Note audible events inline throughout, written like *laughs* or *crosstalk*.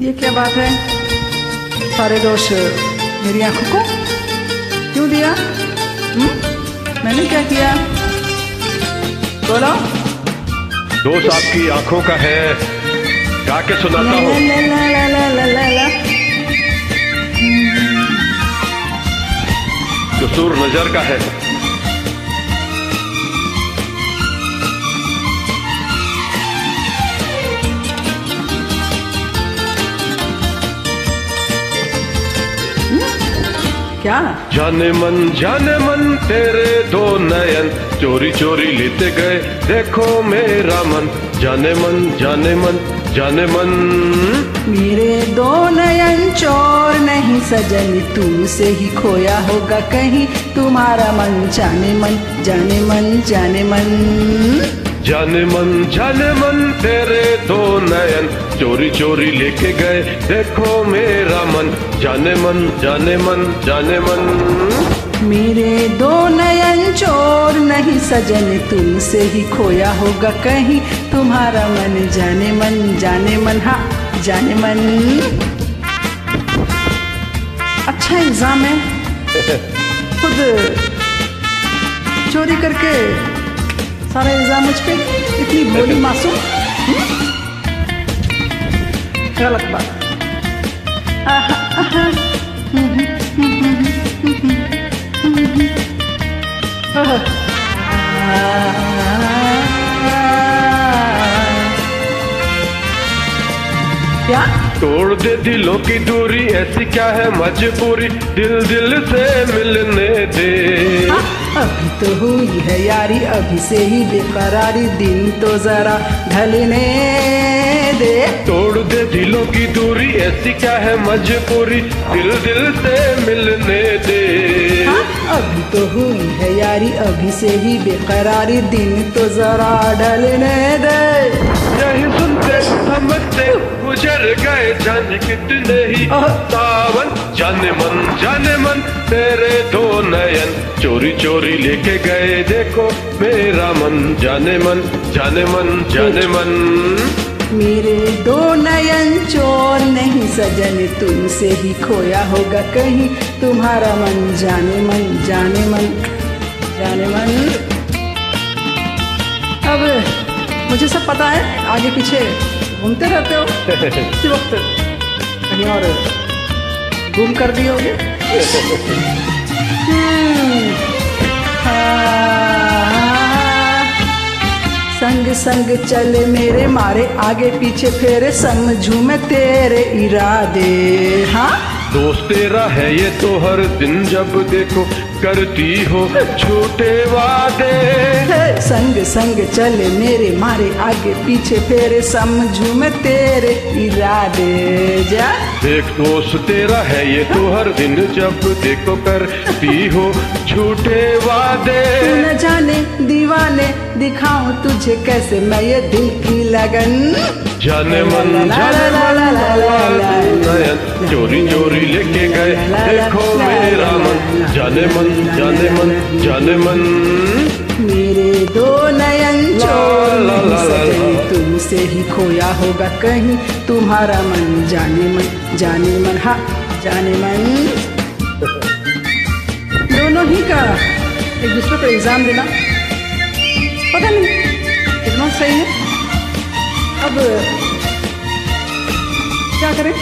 ये क्या बात है? सारे दोष मेरी आँखों को? क्यों दिया? हुँ? मैंने क्या किया? बोलो। दोष आपकी आँखों का है। गा के सुनाता हूँ। कसूर नज़र का है। क्या? जाने मन जाने मन तेरे दो नयन। चोरी चोरी लेते गए देखो मेरा मन। जाने मन जाने मन जाने मन। मेरे दो नयन चोर नहीं सजन तुमसे ही खोया होगा कहीं। तुम्हारा मन जाने मन जाने मन जाने मन। जाने मन जाने मन तेरे दो नयन। चोरी चोरी लेके गए देखो मेरा मन। जाने मन जाने मन जाने मन मेरे दो नयन चोर नहीं सजन। तुमसे ही खोया होगा कहीं। तुम्हारा मन जाने मन जाने मन हाँ जाने मन अच्छा एग्ज़ाम है। *laughs* खुद चोरी करके सारा इल्ज़ाम मुझ पे? इतनी भोली मासूम। हम्म? गलत बात। आहा, आहा, आहा। क्या? तोड़ दे दिलों की दूरी ऐसी क्या है मजबूरी? दिल दिल से मिलने दे। हाँ, अभी तो हुई है यारी अभी से ही बेकरारी। दिन तो जरा ढलने दे। तोड़ दे दिलों की दूरी ऐसी क्या है मजबूरी? दिल दिल से मिलने दे। हाँ, अभी तो हुई है यारी अभी से ही बेकरारी। दिन तो जरा ढलने दे। गुजर गए जाने कितने ही सावन। जाने मन जाने मन तेरे दो नयन। चोरी चोरी लेके गए देखो मेरा मन। जाने मन जाने मन जाने मन। मेरे दो नयन चोर नहीं सजन तुमसे ही खोया होगा कहीं। तुम्हारा मन जाने मन जाने मन जाने मन। अब मुझे सब पता है आगे पीछे। घूमते रहते हो? इसी वक्त कहीं और गुम कर दिए होगे? हम्म, हाँ। संग संग चले मेरे मारे आगे पीछे फेरे समझू मैं तेरे इरादे। हाँ? दोस्त तेरा है ये तो हर दिन जब देखो करती हो छोटे वादे। संग संग चले मेरे मारे आगे पीछे फेरे समझू मैं तेरे इरादे। जा। एक दोस्त तेरा है ये तो हर दिन जब देखो करती हो छोटे वादे। न जाने दीवाने दिखाऊँ तुझे कैसे मैं ये दिल की लगन। जाने मन जाने मन चोरी चोरी लेके देखो जाने मन जाने मन जाने मन। मेरे दो नयन। तुमसे ही खोया होगा कहीं। तुम्हारा मन जाने मन जाने मन हा जाने मन। दोनों ही का एक दूसरे को एग्ज़ाम देना। पता नहीं कितना सही है। अब क्या करें?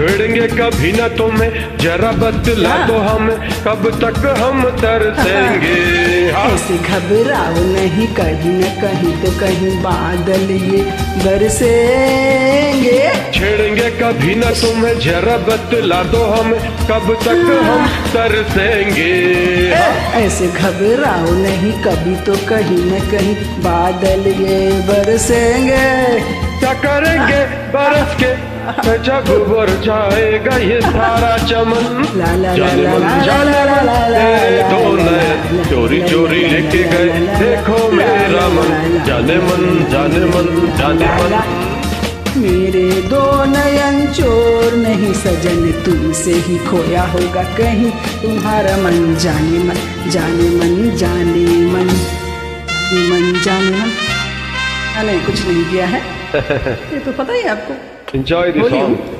छेड़ेंगे कभी ना तुम्हें जरा बतला दो हमें कब तक हम तरसेंगे हाँ। ऐसे घबराओ नहीं कहीं न कहीं तो कहीं बादल ये बरसेंगे। छेड़ेंगे कभी ना तुम्हें जरा बतला दो हम कब तक हम तरसेंगे ऐसे घबराओ नहीं कभी तो कहीं न कहीं बादल ये बरसेंगे। क्या करेंगे? बरस के जब बर जाएगा ये सारा चमन। दो नयन चोरी चोरी लेके गए। देखो मेरा मन जाने मन जाने मन जाने मन। मेरे दो नयन चोर नहीं सजन तुमसे ही खोया होगा कहीं। तुम्हारा मन जाने मन जाने मन जाने मन। मन जाने मन। मैंने कुछ नहीं किया है। *laughs* ये तो पता ही आपको। Enjoy this song.